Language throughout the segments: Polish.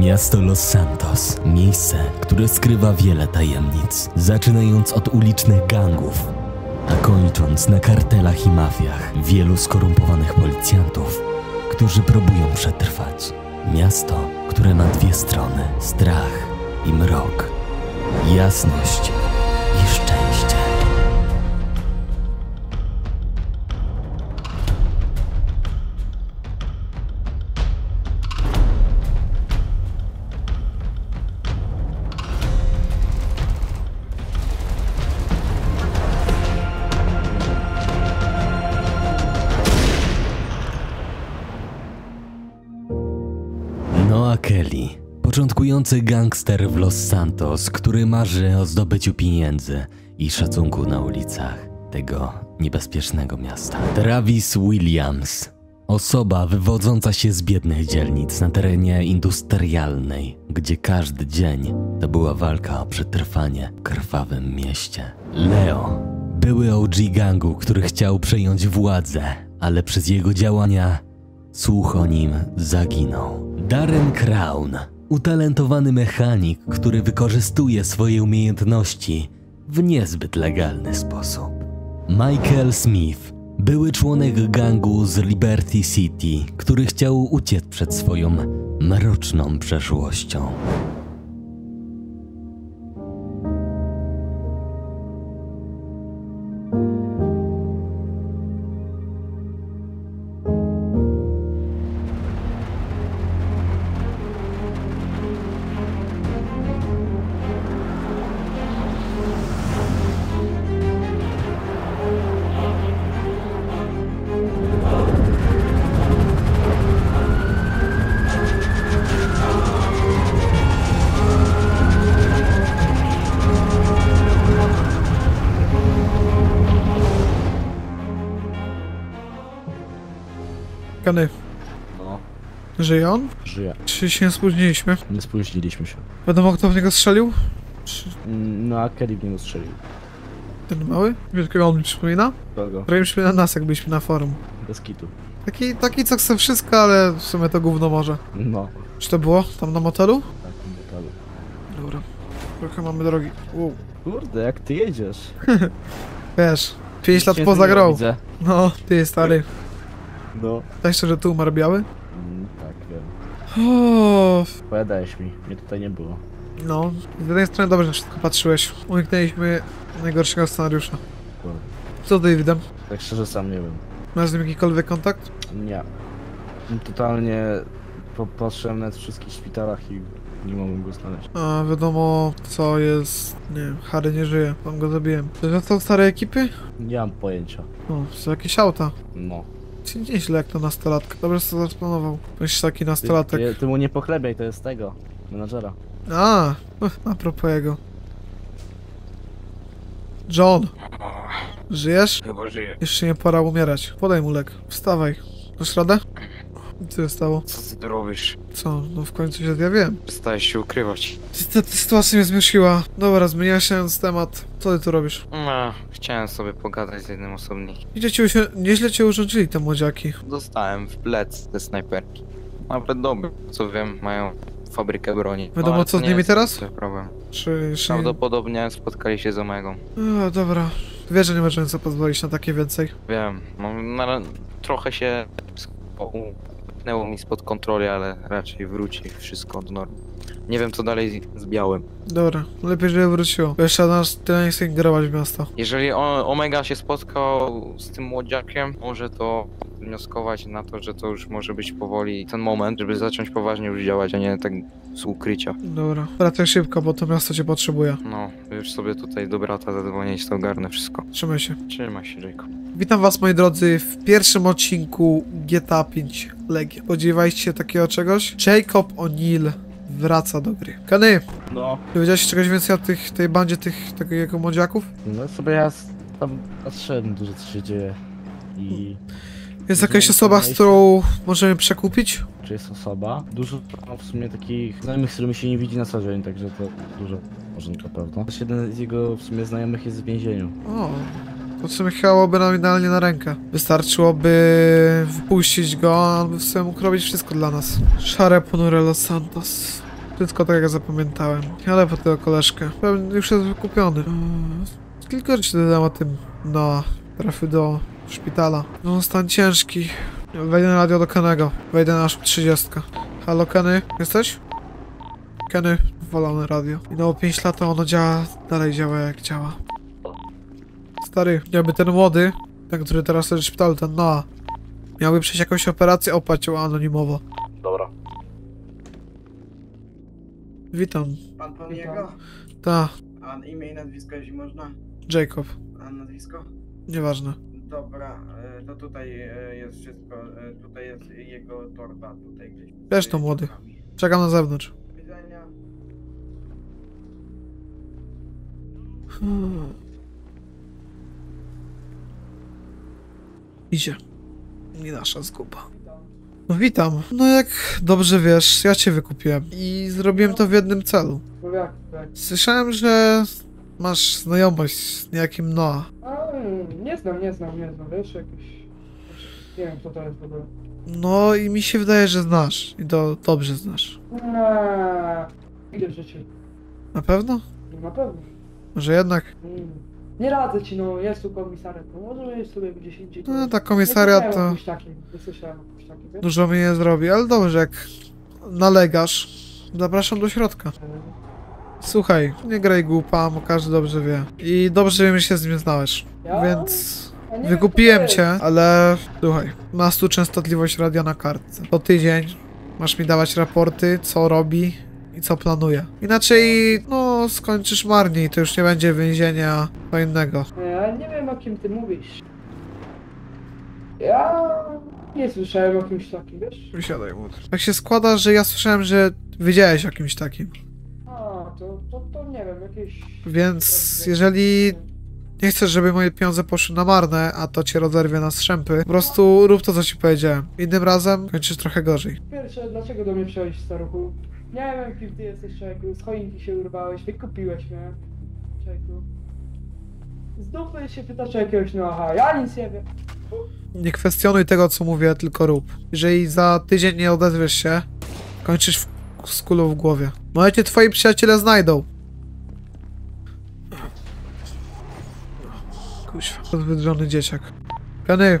Miasto Los Santos. Miejsce, które skrywa wiele tajemnic. Zaczynając od ulicznych gangów, a kończąc na kartelach i mafiach. Wielu skorumpowanych policjantów, którzy próbują przetrwać. Miasto, które ma dwie strony. Strach i mrok. Jasność i szczęście. Noah Kelly, początkujący gangster w Los Santos, który marzy o zdobyciu pieniędzy i szacunku na ulicach tego niebezpiecznego miasta. Travis Williams, osoba wywodząca się z biednych dzielnic na terenie industrialnej, gdzie każdy dzień to była walka o przetrwanie w krwawym mieście. Leo, były OG gangu, który chciał przejąć władzę, ale przez jego działania Słuch o nim zaginął. Darren Crown, utalentowany mechanik, który wykorzystuje swoje umiejętności w niezbyt legalny sposób. Michael Smith, były członek gangu z Liberty City, który chciał uciec przed swoją mroczną przeszłością. Kany, No, żyje on? żyje. Czy się nie spóźniliśmy? Nie spóźniliśmy się. Wiadomo kto w niego strzelił? Czy No, a Kelly w niego strzelił. ten mały? Wiesz kogo on mi przypomina? Kogo? Mi przypomina nas jak byliśmy na forum. Bez kitu. Taki, taki co chce wszystko, ale w sumie to gówno może. No, Czy to było tam na motelu? tak, w metalu. Dobra. Trochę mamy drogi. Wow. Kurde, jak ty jedziesz? Wiesz, 5 lat poza grą. Widzę. No, ty stary. No. Tak szczerze, tu umarł biały? Mm, tak, wiem. O, Opowiadałeś mi, mnie tutaj nie było. no. Z jednej strony dobrze na wszystko patrzyłeś. Uniknęliśmy najgorszego scenariusza. Kurde. Co z Davidem? Tak szczerze sam nie wiem. Masz z nim jakikolwiek kontakt? Nie. Totalnie popatrzyłem na wszystkich szpitalach i nie mogłem go znaleźć. A wiadomo co jest... Nie wiem, Harry nie żyje. Tam go zabiłem. To są stare ekipy? Nie mam pojęcia. O, są jakieś auta. No. Czy Nieźle jak to nastolatka. Dobrze co zaplanował. Myślisz taki Ty, nastolatek. ty, ty mu nie pochlebiaj, to jest tego. Menadżera. A, a propos jego. John, żyjesz? Chyba żyje. Jeszcze nie pora umierać. Podaj mu lek. Wstawaj. Dasz radę? Co się stało? Co ty robisz? Co? No w końcu się zjawiłem. Przestałeś się ukrywać. Ta sytuacja mnie zmieszyła. Dobra, zmieniając temat. Co ty tu robisz? No, chciałem sobie pogadać z jednym osobnikiem. Idzie ci usi- Nieźle cię urządzili te młodziaki. Dostałem w plec te snajperki. Nawet dobre, co wiem, mają fabrykę broni. Wiadomo, ale co to z nie nimi jest teraz? duży problem. Czy. Prawdopodobnie spotkali się z Omegą. A, dobra. Wiesz, że nie możemy sobie pozwolić na takie więcej. Wiem, no, na, trochę się upnęło mi spod kontroli, ale raczej wróci wszystko do normy. Nie wiem, co dalej z, białym. Dobra, lepiej, żeby wróciło. Bo jeszcze nas tyle nie chce w miasto. Jeżeli o, Omega się spotkał z tym młodziakiem, może to wnioskować na to, że to już może być powoli ten moment, żeby zacząć poważnie już działać, a nie tak z ukrycia. Dobra, wracaj szybko, bo to miasto cię potrzebuje. No, już sobie tutaj do brata zadzwonić, to ogarnę wszystko. Trzymaj się. Trzymaj się, Jacob. Witam was, moi drodzy, w pierwszym odcinku GTA 5 Legion. Spodziewaliście się takiego czegoś? Jacob O'Neill wraca do gry. Kany, No. dowiedziałeś się czegoś więcej o tych, tej bandzie tych, tego jego młodziaków? No sobie ja tam patrzyłem dużo co się dzieje. I Jest jakaś osoba, z którą możemy przekupić? czy jest osoba? Dużo mam w sumie takich znajomych, z którymi się nie widzi na co dzień, także to dużo pewno. Też jeden z jego w sumie znajomych jest w więzieniu. O, to w sumie chciałoby nam idealnie na rękę. Wystarczyłoby wypuścić go, albo w sumie mógł robić wszystko dla nas. Szare ponure Los Santos. Wszystko tak jak zapamiętałem. Ale po tego koleżkę. Pewnie już jest wykupiony. Mm, Kilka rzeczy dodam o tym. No, trafił do szpitala. No, stan ciężki. Wejdę na radio do Kenego. Wejdę na naszą 30. Halo, Kenny? Jesteś? Kenny, wolone radio. Minęło 5 lat, a ono działa, dalej działa jak działa. Stary, jakby ten młody, ten, który teraz leży w szpitalu, ten Noah, miałby przejść jakąś operację, opłacił anonimowo. Dobra. Witam. Pan Poniego? Ta, A imię i nazwisko, jeśli można? Jacob. A nazwisko? Nieważne. Dobra, e, to tutaj e, jest wszystko. e, Tutaj jest jego torba, tutaj gdzieś. Wiesz to, młody. Czekam na zewnątrz. Widzenia. Hmm. Idzie. Nie nasza zguba. No witam. No jak dobrze wiesz, ja cię wykupiłem. I zrobiłem to w jednym celu. Jak? Słyszałem, że masz znajomość z niejakim Noah. Znam, nie znam, nie znam, wiesz, jakiś... Nie wiem, co to jest w ogóle. No i mi się wydaje, że znasz. I to dobrze znasz. Eee, Idę w życiu. Na pewno? No na pewno. Może jednak? Mm. Nie radzę ci, no, jest tu komisarek, no może jest sobie gdzieś indziej. No ta komisariat to takim, nie słyszałem takim, wiesz? dużo mi nie zrobi, ale dobrze, jak nalegasz, zapraszam do środka. Eee, Słuchaj, nie graj głupa, bo każdy dobrze wie. I dobrze wiem, że się z nim znałeś. Więc wykupiłem cię, ale słuchaj, masz tu częstotliwość radia na kartce. Co tydzień masz mi dawać raporty, co robi i co planuje. Inaczej, no, skończysz marnie i to już nie będzie więzienia, co innego. Ja nie wiem, o kim ty mówisz. Ja nie słyszałem o kimś takim, wiesz? Wysiadaj, młody. Tak się składa, że ja słyszałem, że wiedziałeś o kimś takim. To, to, to nie wiem, jakieś... Więc jeżeli nie chcesz, żeby moje pieniądze poszły na marne, a to cię rozerwie na strzępy, po prostu rób to, co ci powiedziałem. Innym razem kończysz trochę gorzej. Pierwsze, dlaczego do mnie przyjąłeś staruchu? Nie wiem, kim ty jesteś, człowieku. Z choinki się urwałeś, wykupiłeś mnie. Człowieku. Z dupy się pytasz jakiegoś nocha, ja nic nie wiem. Nie kwestionuj tego, co mówię, tylko rób. Jeżeli za tydzień nie odezwiesz się, kończysz w, z kulą w głowie. Może cię twoi przyjaciele znajdą. Kuźwa, wydrzony dzieciak. Kenny,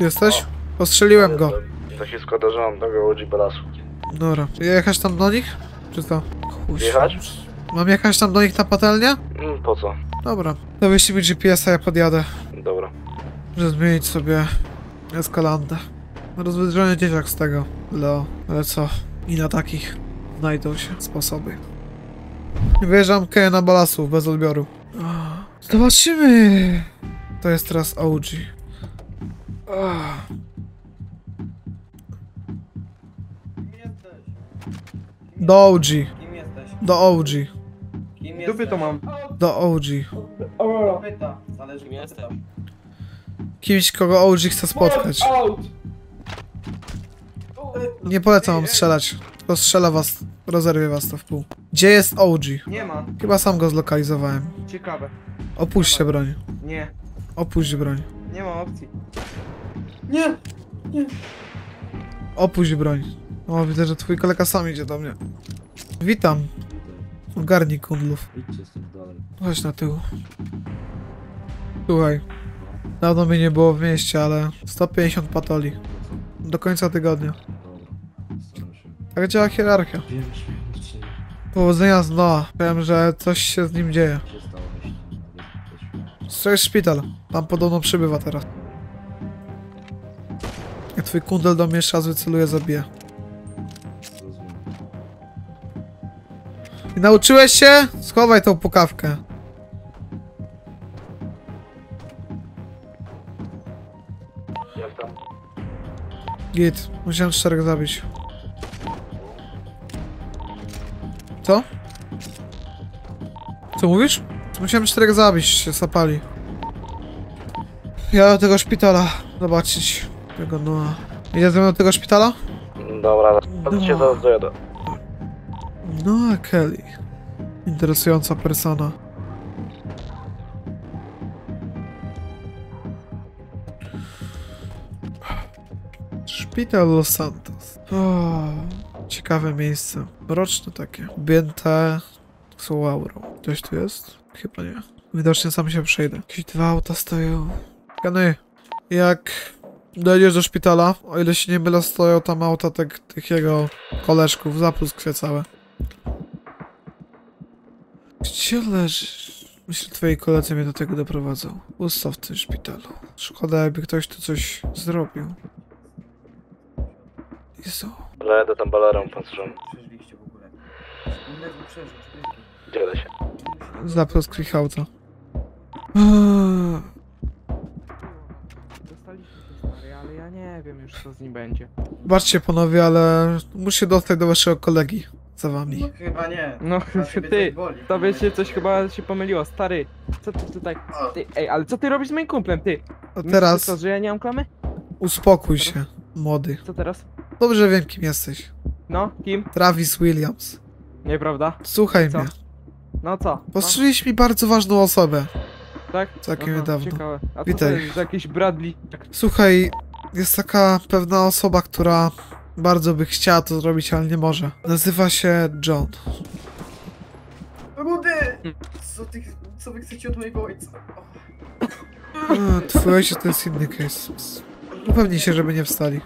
jesteś? Postrzeliłem go. Tak się składa, że mam tego OG balasu. Dobra. Jechać tam do nich? Czy co? Kuźwa. Jechać? Mam jechać tam do nich na patelnię? Mm, po co? Dobra. To wyślij mi GPS-a, ja podjadę. Dobra. Muszę zmienić sobie eskalandę. Rozwydrzony dzieciak z tego, Leo. Ale co? I na takich znajdą się sposoby. Wyjeżdżam Keja na balasów bez odbioru. Zobaczymy! To jest teraz OG. Kim jesteś? Do OG. Kim jesteś? Do OG. Jesteś? to mam. Do OG. Zależy kim jesteś. Kimś, kogo OG chce spotkać. Nie polecam wam strzelać. To strzela was, rozerwie was to w pół. Gdzie jest OG? Nie ma. Chyba sam go zlokalizowałem. Ciekawe. Opuśćcie broń. Nie. Opuść broń. Nie ma opcji. Nie! Opuść broń. O, widzę, że twój kolega sam idzie do mnie. Witam. Ogarnij kundlów. Chodź na tył. Słuchaj. Dawno mnie nie było w mieście, ale 150 patoli. Do końca tygodnia. Tak działa hierarchia. Powodzenia z Noah. Wiem, że coś się z nim dzieje. To jest szpital. Tam podobno przybywa teraz. Jak twój kundel do mnie raz wyceluje, zabije. I nauczyłeś się? Schowaj tą pukawkę. Git, musiałem czterech zabić. Co? Co mówisz? Musiałem czterech zabić, się sapali. Ja do tego szpitala zobaczyć tego Noa. Idę do tego szpitala? Dobra, No. cię zaraz dojadę. Noa Kelly. Interesująca persona. Szpital Los Santos. O, Ciekawe miejsce. Mroczne takie. Objęte są aurą. Ktoś tu jest? Chyba nie. Widocznie sam się przejdę. Jakieś dwa auta stoją. Kany, jak dojdziesz do szpitala, o ile się nie mylę, stoją tam auta tych, tych jego koleżków, zapluskwie całe. Gdzie leżysz? Myślę, twoi koledzy mnie do tego doprowadzą. Ustaw w tym szpitalu. Szkoda, jakby ktoś tu coś zrobił. Jezu. Ledę tam balarą patrzą. Przeżyliście w ogóle. Przeżył, człowieku. Dzielę się. Auta. Eee, Dostaliśmy się stary, ale ja nie wiem już co z nim będzie. Baczcie panowie, ale muszę dostać do waszego kolegi. Za wami. No chyba nie. No ty, boli. tobie się coś chyba się pomyliło, stary. Co ty tutaj, ty, ej, ale co ty robisz z moim kumplem, ty? A Myślisz, teraz Co, że ja nie mam klamy? uspokój się, młody. Co teraz? Dobrze wiem, kim jesteś. No, kim? Travis Williams. Nieprawda? Słuchaj Co? mnie. No co? No, Postrzeliłeś mi bardzo ważną osobę. tak? Całkiem Aha, niedawno. Ciekawe. A co Witaj. to jest, jakiś Bradley? Tak, Słuchaj, jest taka pewna osoba, która bardzo by chciała to zrobić, ale nie może. Nazywa się John. Rudy! Hmm. Co, ty, co wy chcecie od mojego ojca? Twój ojciec to jest inny case. Upewnij się, żeby nie wstali.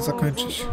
Zakończyć.